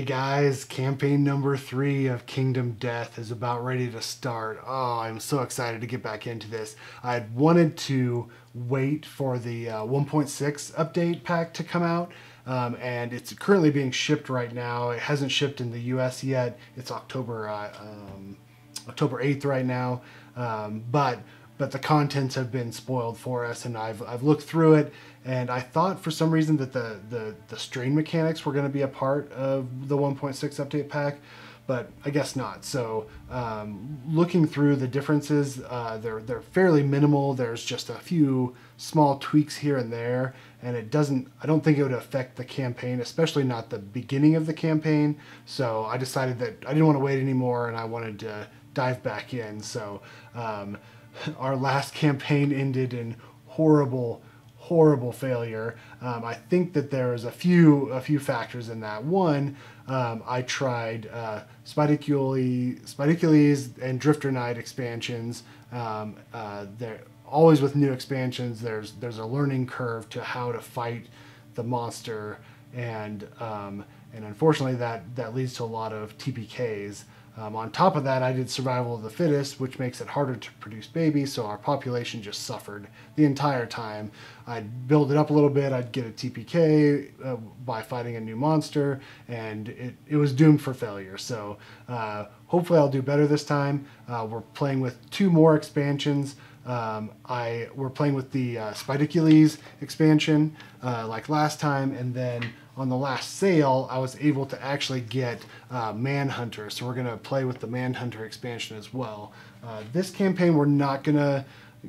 Hey guys, campaign number three of Kingdom Death is about ready to start. Oh, I'm so excited to get back into this. I had wanted to wait for the uh, 1.6 update pack to come out, um, and it's currently being shipped right now. It hasn't shipped in the US yet. It's October uh, um, October 8th right now, um, but but the contents have been spoiled for us, and I've I've looked through it and I thought for some reason that the the, the strain mechanics were going to be a part of the 1.6 update pack, but I guess not. So um, looking through the differences, uh, they're they're fairly minimal. There's just a few small tweaks here and there, and it doesn't. I don't think it would affect the campaign, especially not the beginning of the campaign. So I decided that I didn't want to wait anymore, and I wanted to dive back in. So um, our last campaign ended in horrible horrible failure. Um, I think that there's a few a few factors in that. One, um, I tried uh, Spidicules and Drifter Knight expansions. Um, uh, they're always with new expansions. There's there's a learning curve to how to fight the monster, and um, and unfortunately that that leads to a lot of TPKs. Um, on top of that, I did survival of the fittest, which makes it harder to produce babies, so our population just suffered the entire time. I'd build it up a little bit, I'd get a TPK uh, by fighting a new monster, and it, it was doomed for failure. So uh, hopefully I'll do better this time. Uh, we're playing with two more expansions. Um, I we're playing with the uh, Spidicules expansion uh, like last time, and then on the last sale, I was able to actually get uh, Manhunter. So we're going to play with the Manhunter expansion as well. Uh, this campaign, we're not going to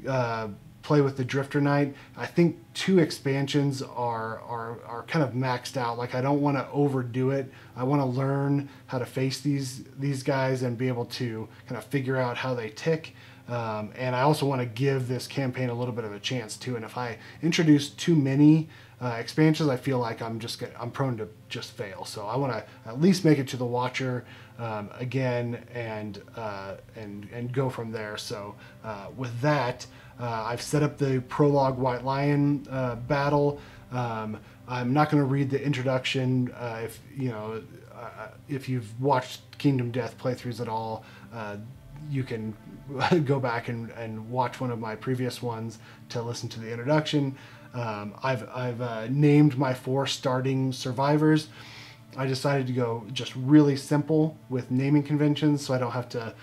uh, play with the Drifter Knight. I think two expansions are, are, are kind of maxed out. Like I don't want to overdo it. I want to learn how to face these, these guys and be able to kind of figure out how they tick. Um, and I also want to give this campaign a little bit of a chance too. And if I introduce too many uh, expansions, I feel like I'm just I'm prone to just fail. So I want to at least make it to the Watcher um, again and uh, and and go from there. So uh, with that, uh, I've set up the prologue White Lion uh, battle. Um, I'm not going to read the introduction. Uh, if you know if you've watched Kingdom Death playthroughs at all you can go back and, and watch one of my previous ones to listen to the introduction. Um, I've, I've uh, named my four starting survivors. I decided to go just really simple with naming conventions so I don't have to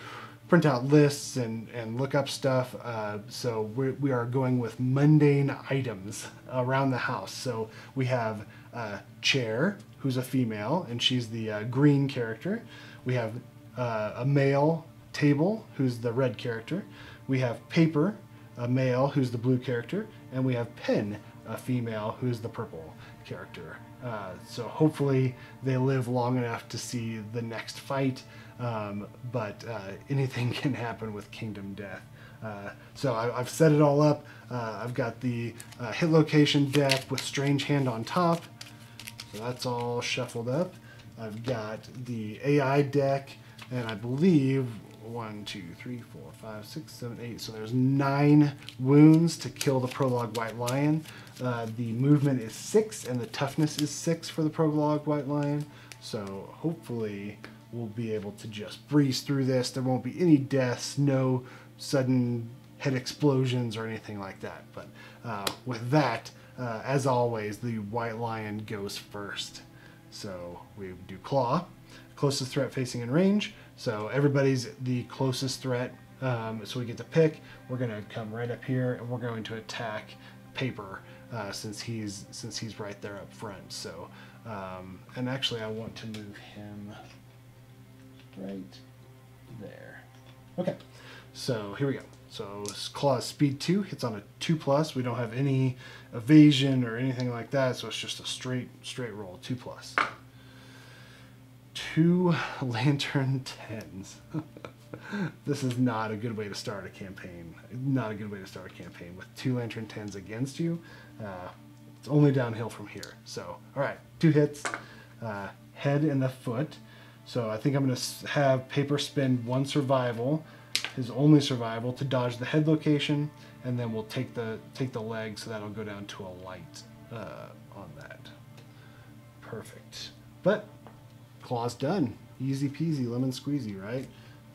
print out lists and, and look up stuff. Uh, so we're, we are going with mundane items around the house. So we have uh, Chair, who's a female, and she's the uh, green character. We have uh, a male, Table, who's the red character. We have Paper, a male, who's the blue character. And we have Pen, a female, who's the purple character. Uh, so hopefully they live long enough to see the next fight. Um, but uh, anything can happen with Kingdom Death. Uh, so I, have set it all up. Uh, I've got the uh, hit location deck with Strange Hand on top. So that's all shuffled up. I've got the AI deck, and I believe one, two, three, four, five, six, seven, eight. So there's nine wounds to kill the Prologue White Lion. Uh, the movement is six and the toughness is six for the Prologue White Lion. So hopefully we'll be able to just breeze through this. There won't be any deaths, no sudden head explosions or anything like that. But uh, with that, uh, as always, the White Lion goes first. So we do Claw, closest threat facing in range. So everybody's the closest threat. Um, so we get to pick. We're going to come right up here and we're going to attack Paper uh, since he's since he's right there up front. So um, and actually I want to move him right there. Okay. So here we go. So claw speed two hits on a two plus. We don't have any evasion or anything like that, so it's just a straight straight roll two plus two lantern tens. this is not a good way to start a campaign. Not a good way to start a campaign with two lantern tens against you. Uh, it's only downhill from here. So, all right, two hits, uh, head and the foot. So I think I'm going to have Paper spend one survival, his only survival, to dodge the head location, and then we'll take the take the leg, so that'll go down to a light uh, on that. Perfect. But claw's done. Easy peasy, lemon squeezy, right?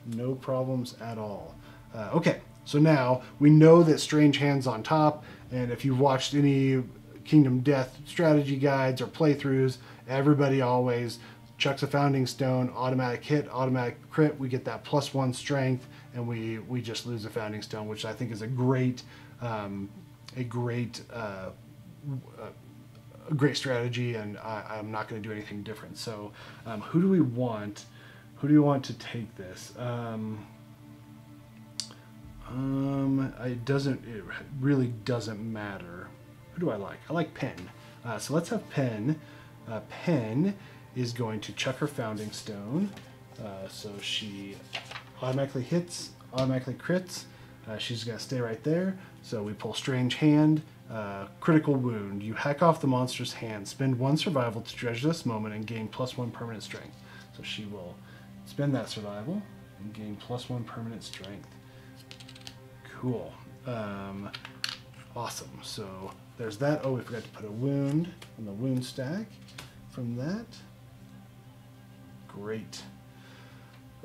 No problems at all. Uh, okay, so now we know that Strange Hands on top, and if you've watched any Kingdom Death strategy guides or playthroughs, everybody always chucks a Founding Stone, automatic hit, automatic crit. We get that plus one strength, and we we just lose a Founding Stone, which I think is a great um, a great uh, a great strategy, and I, am not going to do anything different. So, um, who do we want? Who do we want to take this? Um, um, it doesn't. It really doesn't matter. Who do I like? I like Pen. Uh, so let's have Pen. Uh, Pen is going to chuck her Founding Stone. Uh, so she automatically hits, automatically crits. Uh, she's going to stay right there. So we pull Strange Hand, Critical Wound. You hack off the monster's hand. Spend one survival to dredge this moment and gain plus one permanent strength. So she will spend that survival and gain plus one permanent strength. Cool. Um, awesome. So there's that. Oh, we forgot to put a wound on the wound stack from that. Great.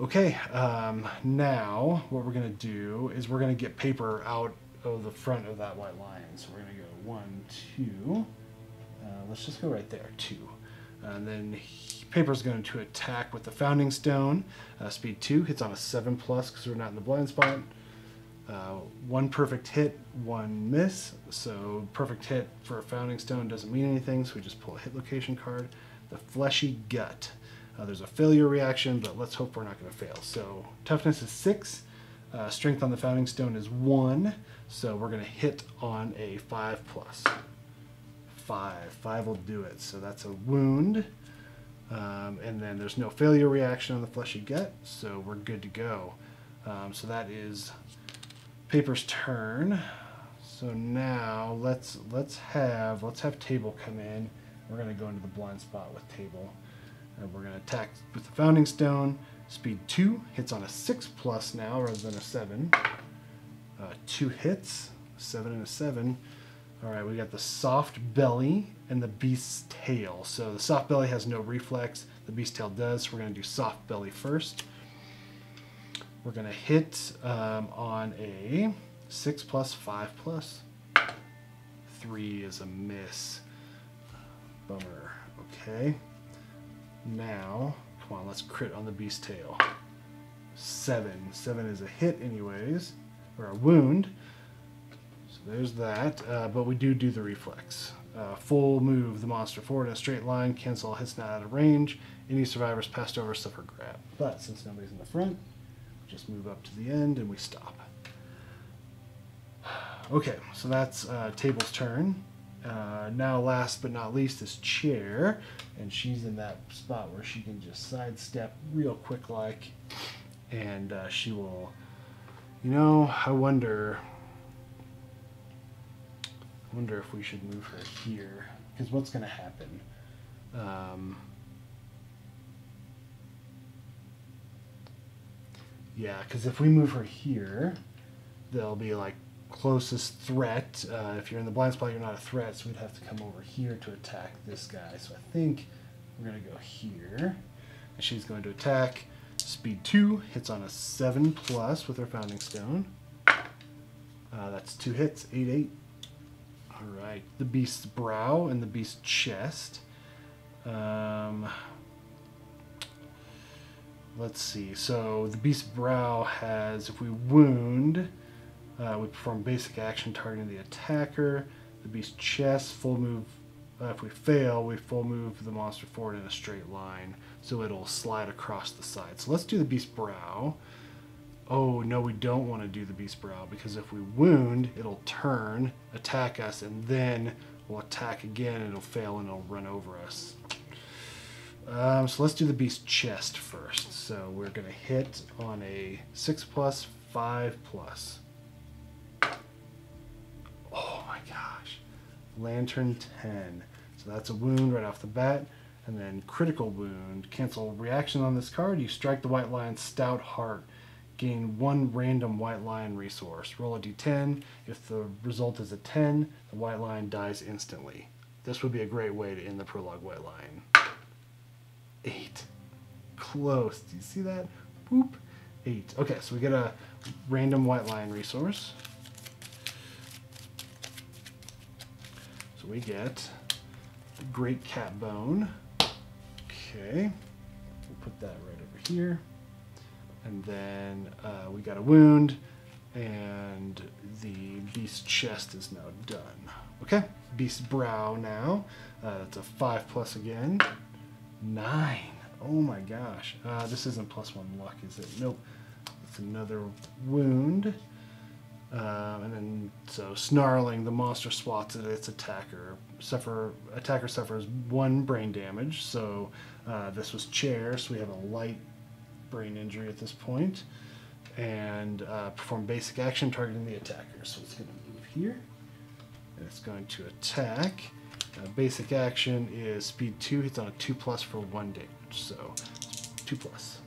Okay, um, now what we're going to do is we're going to get paper out of the front of that White Lion. So we're going to go one, two. Uh, let's just go right there, two. And then paper's going to attack with the Founding Stone. Uh, speed two hits on a seven plus because we're not in the blind spot. Uh, one perfect hit, one miss. So perfect hit for a Founding Stone doesn't mean anything, so we just pull a hit location card. The Fleshy Gut. Uh, there's a failure reaction, but let's hope we're not going to fail. So toughness is six. Uh, strength on the Founding Stone is one. So we're going to hit on a five plus. Five. Five will do it. So that's a wound. Um, and then there's no failure reaction on the Fleshy Gut, so we're good to go. Um, so that is Paper's turn. So now let's let's have let's have Table come in. We're gonna go into the blind spot with Table. And we're gonna attack with the Founding Stone. Speed two hits on a six plus now rather than a seven. Uh, two hits, seven and a seven. All right, we got the soft belly and the beast's tail. So the soft belly has no reflex. The beast tail does. So we're gonna do soft belly first. We're going to hit um, on a 6 plus 5 plus. 3 is a miss. Bummer. Okay. Now, come on, let's crit on the beast tail. 7. 7 is a hit anyways, or a wound. So there's that, uh, but we do do the reflex. Uh, full move the monster forward in a straight line, cancel hits not out of range. Any survivors passed over suffer grab. But since nobody's in the front, just move up to the end and we stop. Okay, so that's uh, Table's turn. Uh, now, last but not least, is Chair, and she's in that spot where she can just sidestep real quick, like, and uh, she will. You know, I wonder. I wonder if we should move her here, because what's going to happen? Um, Yeah, because if we move her here, they'll be like closest threat. Uh, if you're in the blind spot, you're not a threat, so we'd have to come over here to attack this guy. So I think we're going to go here. And she's going to attack. Speed 2 hits on a 7 plus with her Founding Stone. Uh, that's two hits, 8 8. Alright, the beast's brow and the beast's chest. Um, let's see. So the beast's Brow has, if we wound, uh, we perform basic action targeting the attacker. The beast's Chest, full move. Uh, if we fail, we full move the monster forward in a straight line, so it'll slide across the side. So let's do the Beast Brow. Oh, no, we don't want to do the Beast Brow, because if we wound, it'll turn, attack us, and then we'll attack again, it'll fail, and it'll run over us. Um, so let's do the beast chest first. So we're going to hit on a 6 plus, 5 plus. Oh my gosh. Lantern 10. So that's a wound right off the bat. And then critical wound. Cancel reaction on this card. You strike the white lion stout heart. Gain one random white lion resource. Roll a d10. If the result is a 10, the white lion dies instantly. This would be a great way to end the prologue white lion eight. close. Do you see that? Boop. Eight. Okay, so we get a random white lion resource. So we get the great cat bone. Okay, we'll put that right over here. And then uh, we got a wound, and the beast chest is now done. Okay, beast brow now. Uh, that's a five plus again. Nine. Oh my gosh. Uh, this isn't plus one luck, is it? Nope. It's another wound. Um, and then, so snarling, the monster swats at its attacker. Suffer attacker suffers one brain damage. So uh, this was chair, so we have a light brain injury at this point. And uh, perform basic action targeting the attacker. So it's going to move here, and it's going to attack. Uh, basic action is speed two. Hits on a two plus for one damage. So two plus.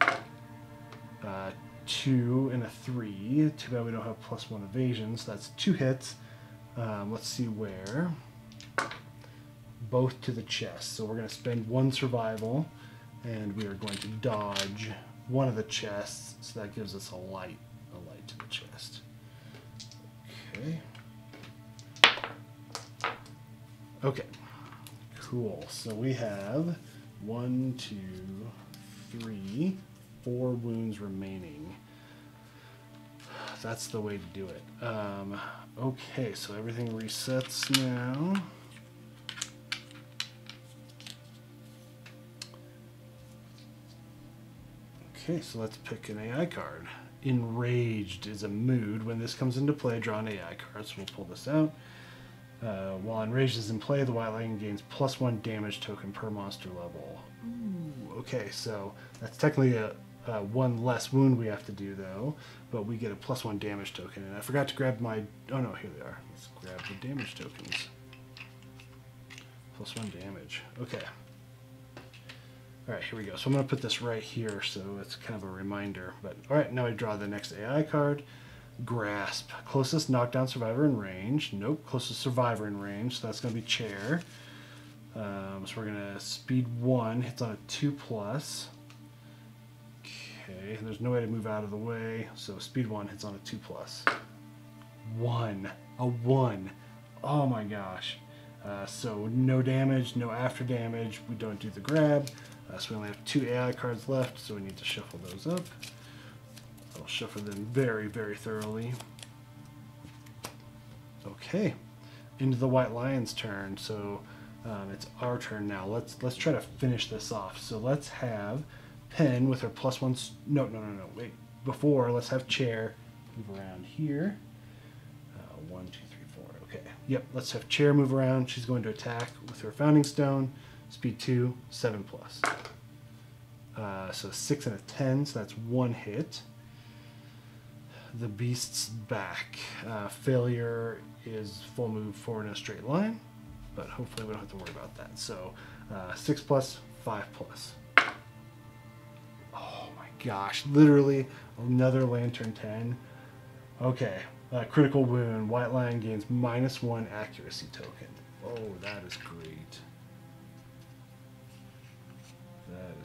Uh, two and a three. Too bad we don't have plus one evasion, so that's two hits. Um, let's see where. Both to the chest. So we're going to spend one survival, and we are going to dodge one of the chests. So that gives us a light, a light to the chest. Okay. Okay. Cool. So we have one, two, three, four wounds remaining. That's the way to do it. Um, okay, so everything resets now. Okay, so let's pick an AI card. Enraged is a mood. When this comes into play, draw an AI card. So we'll pull this out. Uh, while Enraged is in play, the White Lion gains plus one damage token per monster level. Ooh, okay, so that's technically a, a one less wound we have to do, though, but we get a plus one damage token. And I forgot to grab my. Oh no, here they are. Let's grab the damage tokens. Plus one damage. Okay. All right, here we go. So I'm going to put this right here so it's kind of a reminder. But all right, now I draw the next AI card. Grasp. Closest knockdown survivor in range. Nope. Closest survivor in range. So that's going to be chair. Um, so we're going to speed one. Hits on a two plus. Okay. And there's no way to move out of the way. So speed one hits on a two plus. One. A one. Oh my gosh. Uh, so no damage, no after damage. We don't do the grab. Uh, so we only have two AI cards left, so we need to shuffle those up. I'll shuffle them very, very thoroughly. Okay, into the White Lion's turn. So um, it's our turn now. Let's let's try to finish this off. So let's have Pen with her plus one. No, no, no, no. Wait. Before, let's have Chair move around here. Uh, one, two, three, four. Okay. Yep. Let's have Chair move around. She's going to attack with her Founding Stone. Speed two, seven plus. Uh, so six and a ten. So that's one hit the beast's back. Uh, failure is full move forward in a straight line, but hopefully we don't have to worry about that. So uh, 6 plus, 5 plus. Oh my gosh, literally another Lantern 10. Okay, uh, critical wound. White Lion gains minus 1 accuracy token. Oh, that is great.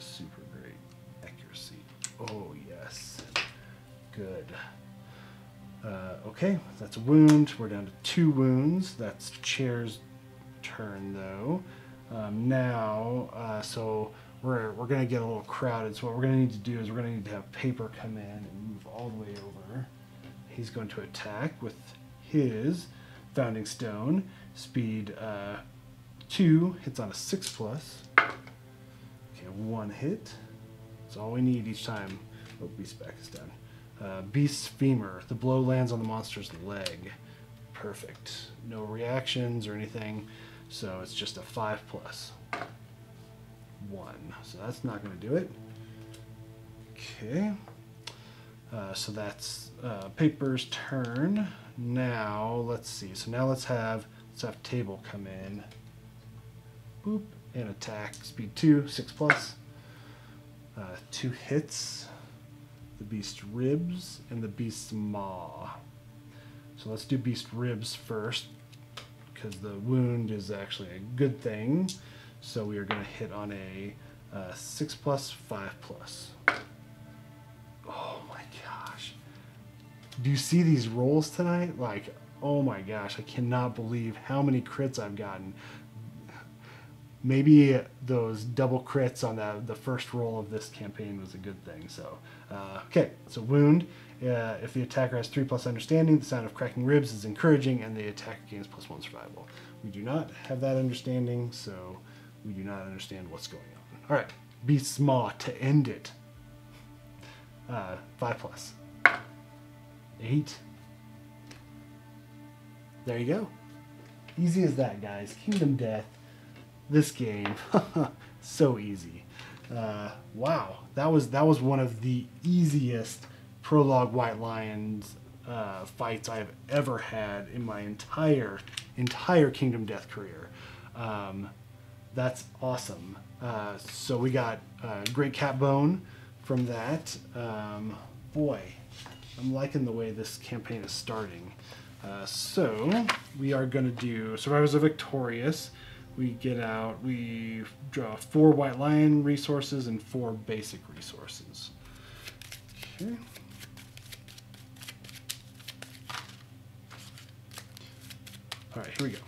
Is super great. Accuracy. Oh, yes. Good. Uh, okay, that's a wound. We're down to two wounds. That's Chair's turn, though. Um, now, uh, so we're, we're going to get a little crowded. So what we're going to need to do is we're going to need to have Paper come in and move all the way over. He's going to attack with his Founding Stone. Speed uh, 2, hits on a 6 plus. Okay, one hit. That's all we need each time. Oh, Beast back is done. Uh, Beast's femur. The blow lands on the monster's leg. Perfect. No reactions or anything, so it's just a 5 plus. 1. So that's not going to do it. Okay. Uh, so that's uh, Paper's turn. Now, let's see. So now let's have, let's have Table come in. Boop. And attack. Speed 2, 6 plus. Uh, two hits the beast ribs, and the beast's maw. So let's do beast ribs first, because the wound is actually a good thing. So we are going to hit on a Uh, six plus, five plus. Oh my gosh. Do you see these rolls tonight? Like, oh my gosh, I cannot believe how many crits I've gotten. Maybe those double crits on the, the first roll of this campaign was a good thing. So, uh, okay, so wound. Uh, if the attacker has three plus understanding, the sound of cracking ribs is encouraging, and the attacker gains plus one survival. We do not have that understanding, so we do not understand what's going on. All right, beast maw to end it. Uh, five plus. Eight. There you go. Easy as that, guys. Kingdom Death. This game, so easy. Uh, wow, that was that was one of the easiest prologue White Lions uh, fights I've ever had in my entire entire Kingdom Death career. Um, that's awesome. Uh, so we got uh, Great Cat Bone from that. Um, boy, I'm liking the way this campaign is starting. Uh, so we are going to do Survivors are Victorious. We get out, we draw four White Lion resources and four basic resources. Okay. All right, here we go.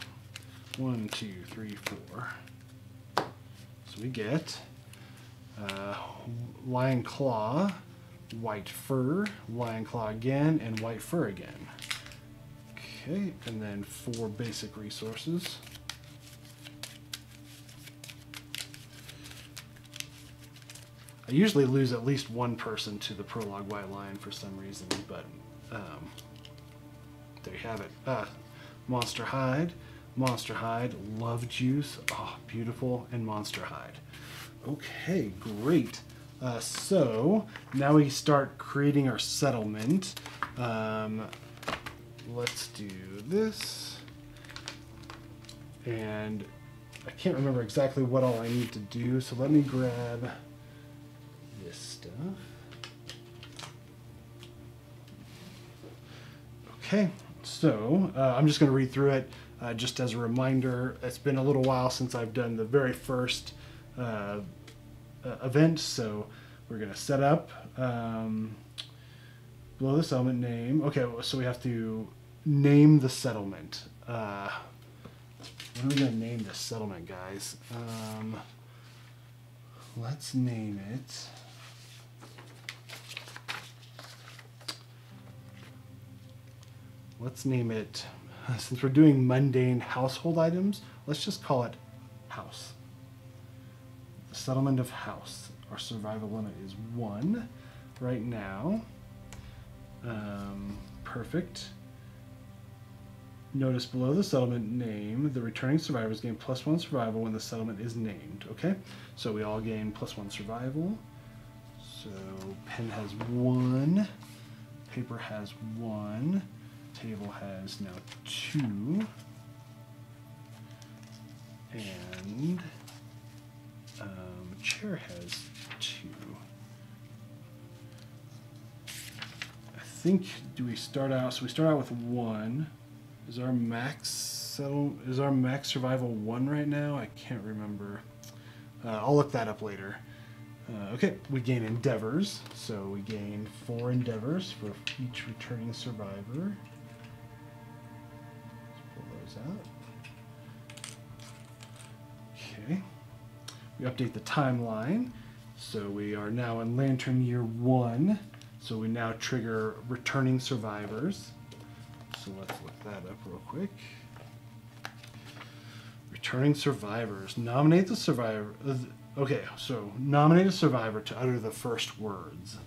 One, two, three, four. So we get uh, lion claw, white fur, lion claw again, and white fur again. Okay, and then four basic resources. I usually lose at least one person to the prologue white lion for some reason, but um, there you have it. Uh, monster hide, monster hide, love juice, oh, beautiful, and monster hide. Okay, great. Uh, so now we start creating our settlement. Um, let's do this. And I can't remember exactly what all I need to do, so let me grab this stuff. Okay, so uh, I'm just going to read through it uh, just as a reminder. It's been a little while since I've done the very first uh, uh event, so we're going to set up um, below the settlement name. Okay, so we have to name the settlement. Uh, what are we going to name this settlement, guys? Um, let's name it. Let's name it, since we're doing mundane household items, let's just call it house. The settlement of house. Our survival limit is one right now. Um, perfect. Notice below the settlement name, the returning survivors gain plus one survival when the settlement is named. Okay, so we all gain plus one survival. So pen has one, paper has one, table has now two, and um, chair has two. I think, do we start out, so we start out with one. Is our max settle? Is our max survival one right now? I can't remember. Uh, I'll look that up later. Uh, okay, we gain endeavors, so we gain four endeavors for each returning survivor. Out. Okay, we update the timeline, so we are now in Lantern Year One. So we now trigger returning survivors. So let's look that up real quick. Returning survivors. Nominate the survivor. Uh, okay, so nominate a survivor to utter the first words.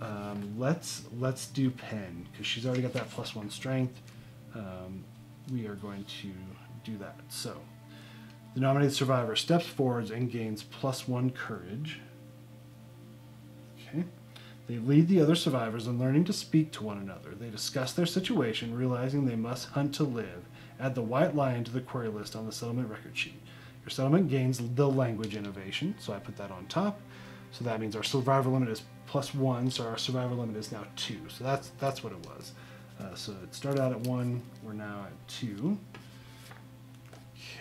Um, let's let's do Pen because she's already got that plus one strength. Um, we are going to do that. So the nominated survivor steps forwards and gains plus one courage. Okay. They lead the other survivors in learning to speak to one another. They discuss their situation, realizing they must hunt to live. Add the white lion to the quarry list on the settlement record sheet. Your settlement gains the language innovation, so I put that on top. So that means our survivor limit is plus one, so our survivor limit is now two. So that's that's what it was. Uh, so it started out at one, we're now at two.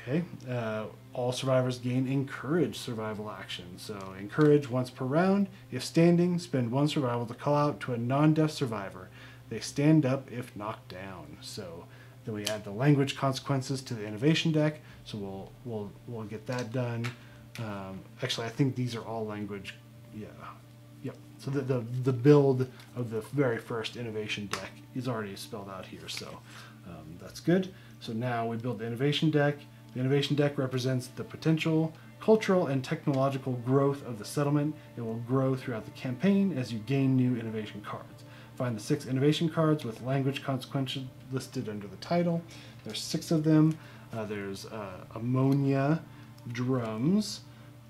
Okay. Uh, all survivors gain encourage survival action. So encourage once per round. If standing, spend one survival to call out to a non-deaf survivor. They stand up if knocked down. So then we add the language consequences to the innovation deck. So we'll we'll we'll get that done. Um, actually, I think these are all language. Yeah. So the, the the build of the very first innovation deck is already spelled out here. So um, that's good. So now we build the innovation deck. The innovation deck represents the potential cultural and technological growth of the settlement. It will grow throughout the campaign as you gain new innovation cards. Find the six innovation cards with language consequences listed under the title. There's six of them. Uh, there's uh, ammonia, drums,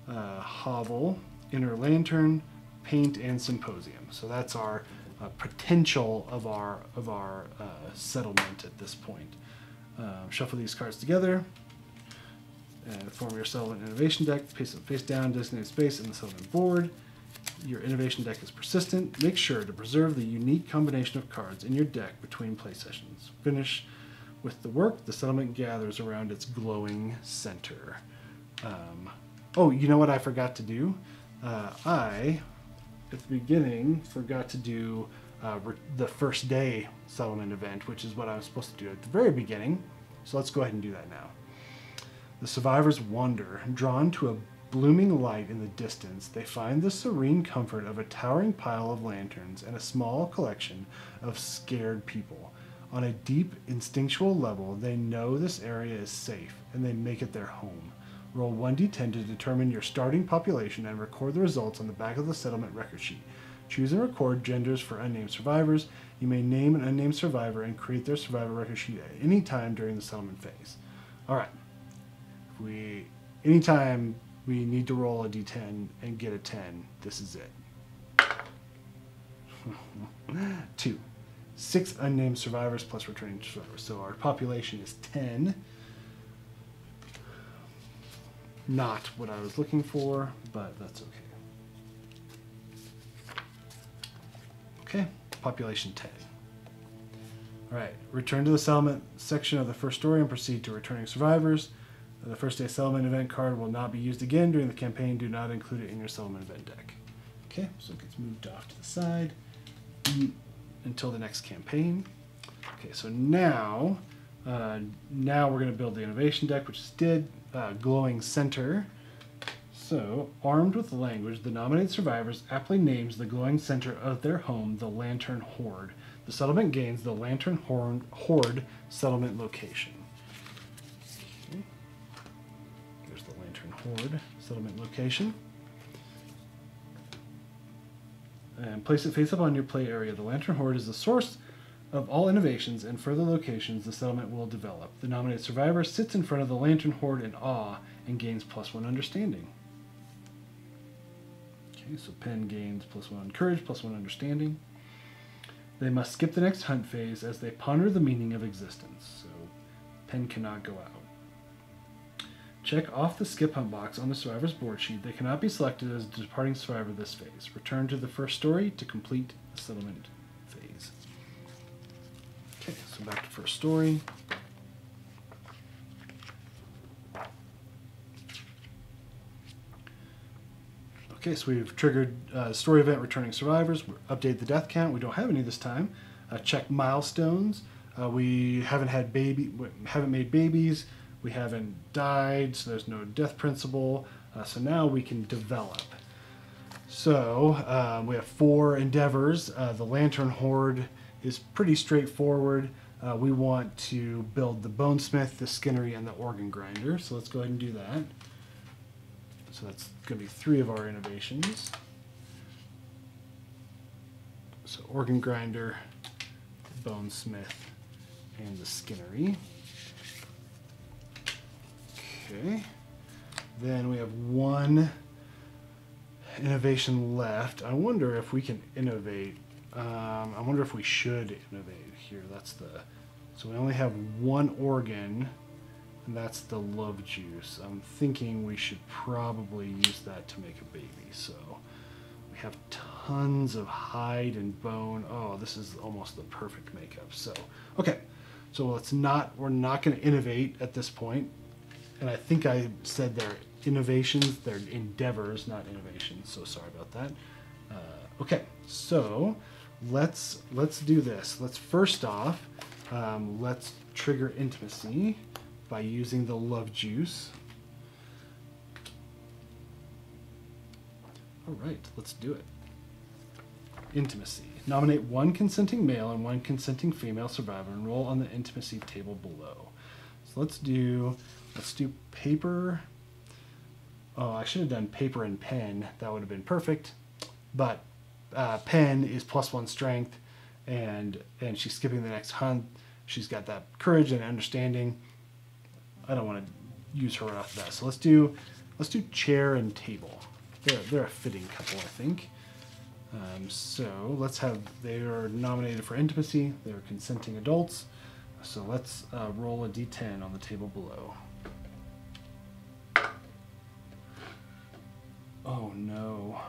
uh, hovel, inner lantern, paint, and symposium. So that's our uh, potential of our of our uh, settlement at this point. Um, shuffle these cards together and form your settlement innovation deck. Face them face down, designate space in the settlement board. Your innovation deck is persistent. Make sure to preserve the unique combination of cards in your deck between play sessions. Finish with the work. The settlement gathers around its glowing center. Um, oh, you know what I forgot to do? Uh, I, at the beginning, forgot to do uh, the first day settlement event, which is what I was supposed to do at the very beginning. So let's go ahead and do that now. The survivors wander, drawn to a blooming light in the distance. They find the serene comfort of a towering pile of lanterns and a small collection of scared people. On a deep, instinctual level, they know this area is safe and they make it their home. Roll 1d10 to determine your starting population and record the results on the back of the settlement record sheet. Choose and record genders for unnamed survivors. You may name an unnamed survivor and create their survivor record sheet at any time during the settlement phase. All right. If we anytime we need to roll a d10 and get a 10, this is it. Two. Six unnamed survivors plus returning survivors. So our population is 10. Not what I was looking for, but that's okay. Okay, population 10. All right, return to the settlement section of the first story and proceed to returning survivors. The first day settlement event card will not be used again during the campaign. Do not include it in your settlement event deck. Okay, so it gets moved off to the side until the next campaign. Okay, so now, uh, now we're going to build the innovation deck, which is did uh, glowing center. So, armed with language, the nominated survivors aptly names the glowing center of their home the Lantern Hoard. The settlement gains the Lantern Hoard settlement location. There's the Lantern Hoard settlement location. And place it face up on your play area. The Lantern Hoard is the source of all innovations and further locations the settlement will develop. The nominated survivor sits in front of the Lantern Hoard in awe and gains plus one understanding. Okay, so Pen gains plus one courage, plus one understanding. They must skip the next hunt phase as they ponder the meaning of existence, so Pen cannot go out. Check off the skip hunt box on the survivor's board sheet. They cannot be selected as a departing survivor this phase. Return to the first story to complete the settlement. Okay, so back to first story. Okay, so we've triggered uh, story event returning survivors. Update the death count. We don't have any this time. Uh, check milestones. Uh, we haven't had baby, haven't made babies. We haven't died, so there's no death principle. Uh, so now we can develop. So um, we have four endeavors. Uh, the Lantern Hoard is pretty straightforward. Uh, we want to build the Bonesmith, the Skinnery, and the Organ Grinder. So let's go ahead and do that. So that's going to be three of our innovations. So organ grinder, bonesmith, and the skinnery. Okay. Then we have one innovation left. I wonder if we can innovate. Um, I wonder if we should innovate here. That's the. So we only have one organ. And that's the love juice. I'm thinking we should probably use that to make a baby. So we have tons of hide and bone. Oh, this is almost the perfect makeup. So, okay. So let's not, we're not going to innovate at this point. and I think I said they're innovations. They're endeavors, not innovations. So sorry about that. Uh, okay, so let's let's do this. Let's first off, um, let's trigger intimacy by using the love juice. All right, let's do it. Intimacy. Nominate one consenting male and one consenting female survivor and roll on the intimacy table below. So let's do let's do paper. Oh, I should have done paper and pen. That would have been perfect. But uh, pen is plus one strength, and and she's skipping the next hunt. She's got that courage and understanding. I don't want to use her right off the bat. So let's do let's do chair and table. They're they're a fitting couple, I think. Um, so let's have they are nominated for intimacy. They're consenting adults. So let's uh, roll a d10 on the table below. Oh no.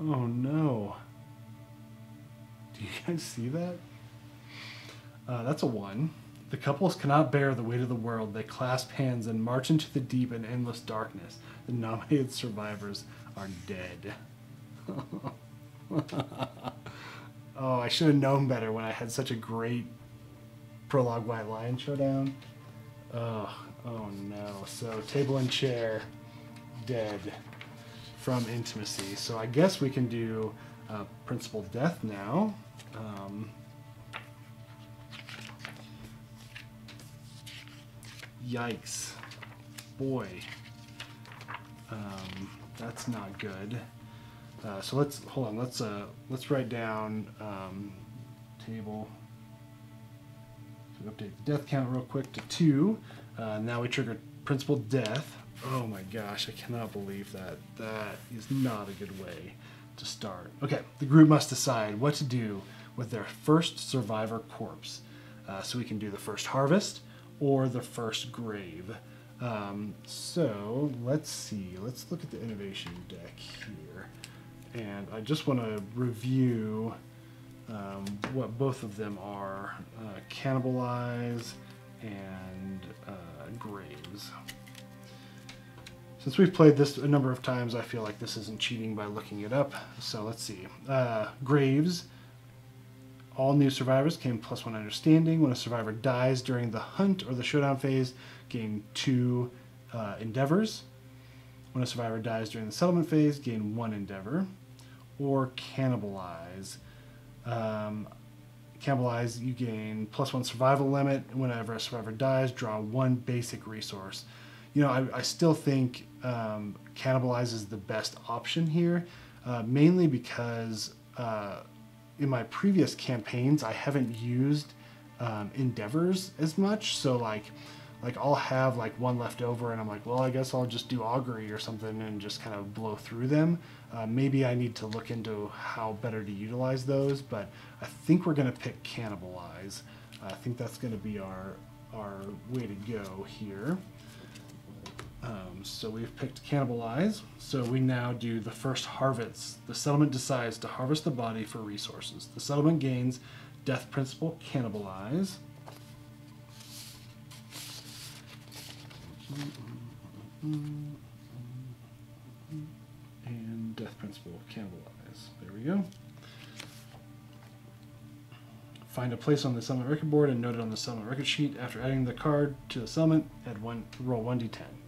Oh no. Do you guys see that? Uh, that's a one. The couples cannot bear the weight of the world. They clasp hands and march into the deep and endless darkness. The nominated survivors are dead. oh, I should have known better when I had such a great prologue white lion showdown. Oh, oh no. So table and chair, dead from intimacy. So I guess we can do uh, principle death now. Um, yikes, boy, um, that's not good. Uh, so let's hold on. Let's uh, let's write down um, table. So update the death count real quick to two. Uh, now we trigger principle death. Oh my gosh, I cannot believe that. That is not a good way to start. Okay, the group must decide what to do with their first survivor corpse. Uh, so we can do the first harvest or the first grave. Um, so let's see. Let's look at the innovation deck here. And I just want to review um, what both of them are uh, cannibalize and uh, graves. Since we've played this a number of times, I feel like this isn't cheating by looking it up. So let's see. Uh, graves. All new survivors gain plus one understanding. When a survivor dies during the hunt or the showdown phase, gain two uh, endeavors. When a survivor dies during the settlement phase, gain one endeavor. Or cannibalize. Um, cannibalize, you gain plus one survival limit. Whenever a survivor dies, draw one basic resource. You know, I, I still think um, cannibalize is the best option here, uh, mainly because uh, in my previous campaigns, I haven't used um, endeavors as much. So like, like I'll have like one left over, and I'm like, well, I guess I'll just do augury or something and just kind of blow through them. Uh, maybe I need to look into how better to utilize those, but I think we're going to pick cannibalize. I think that's going to be our our way to go here. So we've picked cannibalize. So we now do the first harvest. The settlement decides to harvest the body for resources. The settlement gains death principle cannibalize. And death principle cannibalize. There we go. Find a place on the settlement record board and note it on the settlement record sheet. After adding the card to the settlement, add one roll 1d10.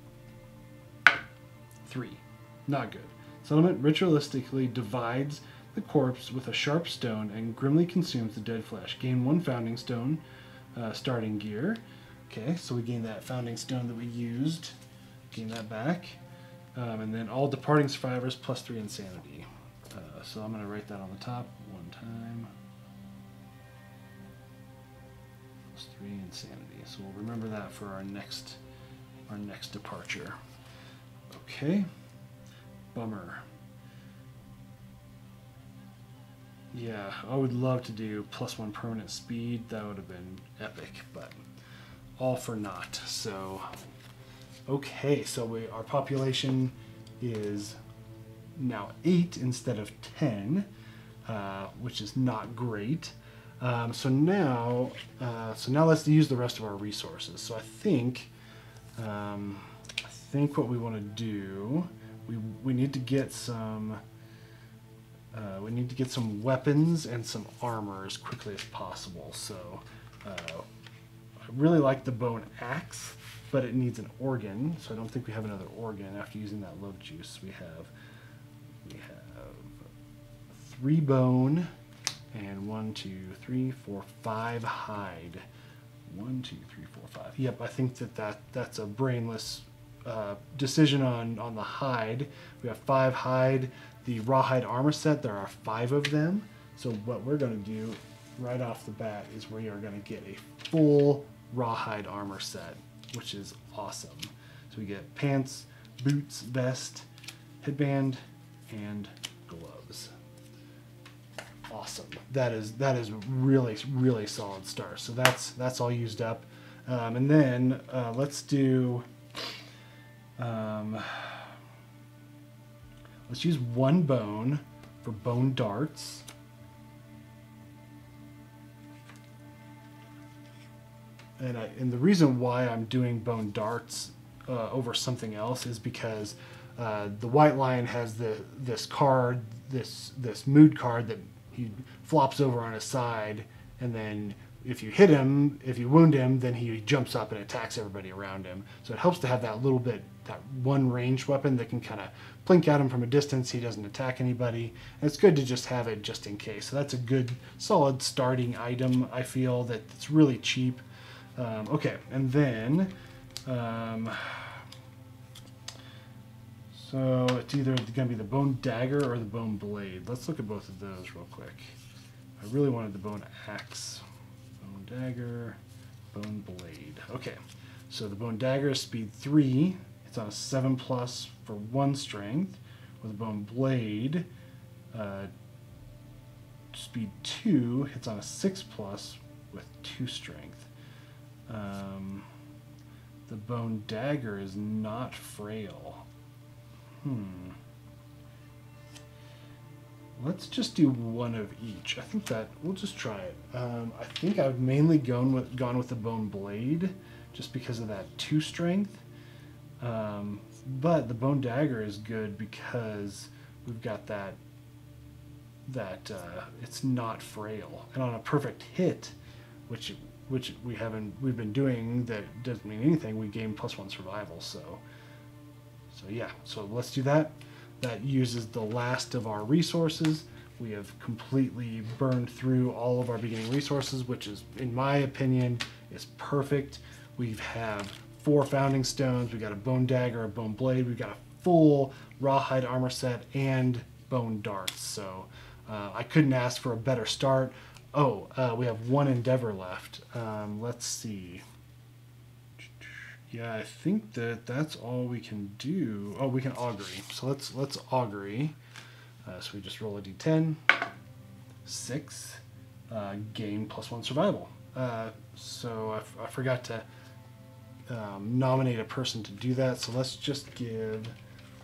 Three. Not good. Settlement ritualistically divides the corpse with a sharp stone and grimly consumes the dead flesh. Gain one founding stone, uh, starting gear. Okay, so we gain that founding stone that we used. Gain that back. Um, and then all departing survivors plus three insanity. Uh, so I'm going to write that on the top one time. Plus three insanity. So we'll remember that for our next our next departure. Okay. Bummer. Yeah, I would love to do plus one permanent speed. That would have been epic, but all for naught. So, okay, so we, our population is now 8 instead of 10, uh, which is not great. Um, so now, uh, so now let's use the rest of our resources. So I think, um, think what we want to do, we we need to get some, uh, we need to get some weapons and some armor as quickly as possible. So uh, I really like the bone axe, but it needs an organ. So I don't think we have another organ after using that love juice. We have, we have three bone and one, two, three, four, five hide. One, two, three, four, five. Yep, I think that, that that's a brainless uh, decision on, on the hide. We have five hide. The rawhide armor set, there are five of them. So what we're going to do right off the bat is we are going to get a full rawhide armor set, which is awesome. So we get pants, boots, vest, headband, and gloves awesome. That is that is really really solid start. So that's that's all used up, um, and then uh, let's do. Um, let's use one bone for bone darts. And, I, and the reason why I'm doing bone darts uh, over something else is because uh, the white lion has the this card, this this mood card that he flops over on his side, and then if you hit him, if you wound him, then he jumps up and attacks everybody around him. So it helps to have that little bit, that one range weapon that can kind of blink at him from a distance. He doesn't attack anybody. And it's good to just have it just in case. So that's a good, solid starting item. I feel that it's really cheap. Um, okay, and then. Um, so it's either going to be the bone dagger or the bone blade. Let's look at both of those real quick. I really wanted the bone axe. Bone dagger, bone blade. Okay, so the bone dagger is speed 3. It's on a 7 plus for 1 strength. With a bone blade, uh, speed 2 hits on a 6 plus with 2 strength. Um, the bone dagger is not frail. Hmm. Let's just do one of each. I think that we'll just try it. Um, I think I've mainly gone with gone with the bone blade, just because of that two strength. Um, but the bone dagger is good because we've got that that uh, it's not frail, and on a perfect hit, which which we haven't we've been doing that doesn't mean anything. We gain plus one survival, so so yeah, so let's do that. That uses the last of our resources. We have completely burned through all of our beginning resources, which is, in my opinion, is perfect. We have four founding stones. We got a bone dagger, a bone blade. We've got a full rawhide armor set and bone darts. So uh, I couldn't ask for a better start. Oh, uh, we have one endeavor left. Um, let's see. Yeah, I think that that's all we can do. Oh, we can augury. So let's let's augury. Uh, so we just roll a d10. Six. Uh, gain plus one survival. Uh, so I, forgot to um, nominate a person to do that. So let's just give.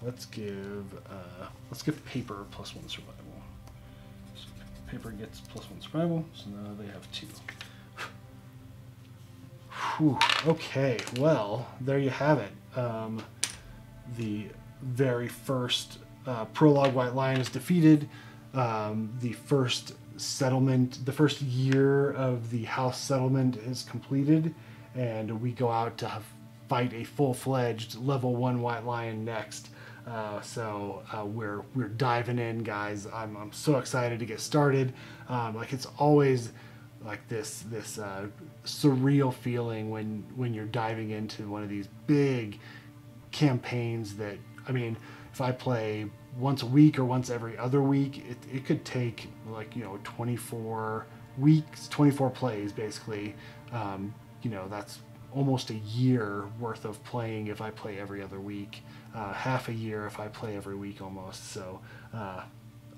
Let's give. Uh, let's give paper plus one survival. So paper gets plus one survival. So now they have two. Whew. Okay, well, there you have it. Um, the very first uh, prologue White Lion is defeated. Um, the first settlement, the first year of the house settlement is completed, and we go out to fight a full-fledged level one White Lion next. Uh, so uh, we're we're diving in, guys. I'm, I'm so excited to get started. Um, like it's always like this this uh, surreal feeling when when you're diving into one of these big campaigns that I mean if I play once a week or once every other week it, it could take like you know 24 weeks 24 plays basically um, you know that's almost a year worth of playing if I play every other week uh, half a year if I play every week almost so uh,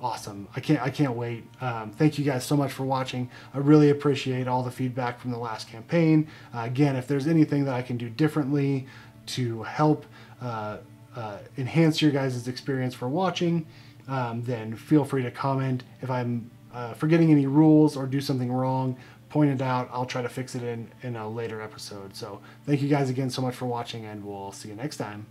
awesome. I can't I can't wait. Um, thank you guys so much for watching. I really appreciate all the feedback from the last campaign. Uh, again, if there's anything that I can do differently to help uh, uh, enhance your guys' experience for watching, um, then feel free to comment. If I'm uh, forgetting any rules or do something wrong, point it out. I'll try to fix it in, in a later episode. So thank you guys again so much for watching, and we'll see you next time.